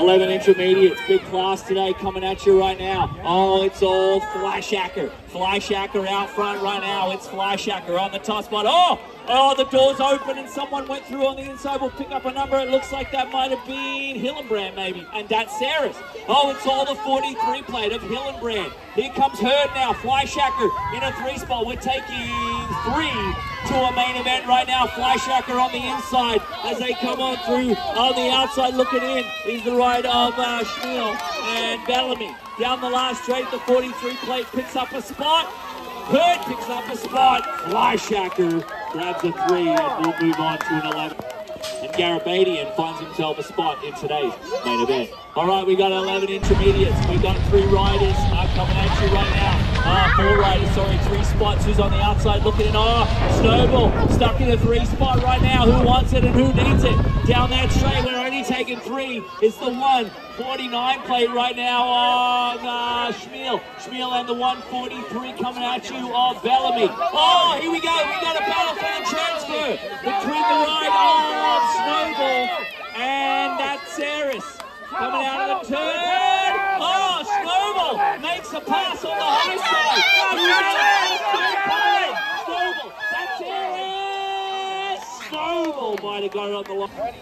11 intermediates, big class today coming at you right now. Oh, it's all Flashacker. Flashacker out front right now. It's Flashacker on the top spot. Oh, oh, the door's open and someone went through on the inside. We'll pick up a number. It looks like that might have been Hillenbrand maybe. And that's Saris. Oh, it's all the 43 plate of Hillenbrand. Here comes Herd now. Flashacker in a three spot. We're taking three to a main event right now. Flashacker on the inside as they come on through. On the outside looking in is the ride of uh, Schmiel and Bellamy. Down the last straight, the 43 plate picks up a spot. Herd picks up a spot. Flashacker grabs a three and we'll move on to an 11. And Garabadian finds himself a spot in today's main event. All right, we got 11 intermediates. We've got three riders uh, coming at you right now. Uh, four riders, sorry, three spots. Who's on the outside looking in? Oh, Snowball stuck in a three spot right now. Who wants it and who needs it? Down that straight, we're only taking three. It's the 149 plate right now on uh, Schmiel. Schmiel and the 143 coming at you of Bellamy. Oh, here we go. We got a battle for the transfer between the right arm of Snowball and that Saris. Coming out of the turn. Oh, Snowball makes a pass on the high side. Snowball. Snowball might have got it on the line.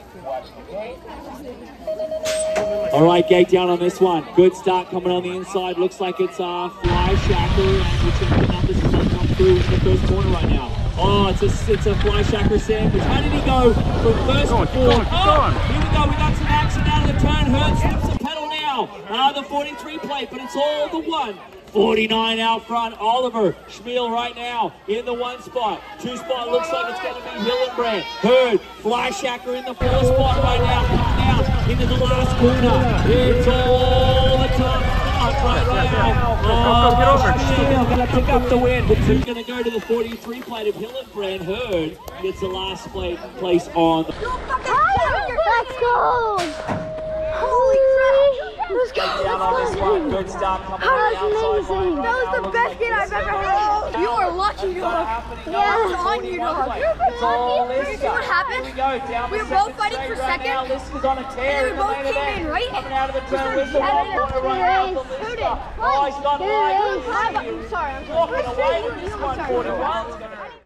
All right, gate down on this one. Good start coming on the inside. Looks like it's uh, Fly Shackle, and the numbers as they come through in the first corner right now. Oh, it's a it's a Fly Shacker sandwich. How did he go from first to fourth? Oh, here we go. We got some action out of the turn. Hurd slips the pedal now. Uh, the 43 plate, but it's all the one. 49 out front. Oliver Schmiel right now in the one spot. Two spot looks like it's going to be Hillenbrand. Hurd, Flyshacker in the four spot right now. Coming out into the last corner. It's all the top. Right, right now. Go, go, get over. Schmiel going to pick up the win. But two going to go to the 43 plate of Hillenbrand. Hurd gets the last plate, place on the Let's go! Holy crap! Let's go! down on this one. Good start coming That on the was outside amazing. line. That was the Looks best like game I've it's ever going had. down. You are lucky, dog. happening. Yeah, It's on you, dog. play. It's all Liska. See what happened? We go. Down We the were both fighting for second. Now. Liska's on a tear we in the both came in, right? Coming out of the We turn. the having one corner a right now for race. Oh, he's Good line. I'm sorry, I'm sorry. Walking away with this sorry. 141.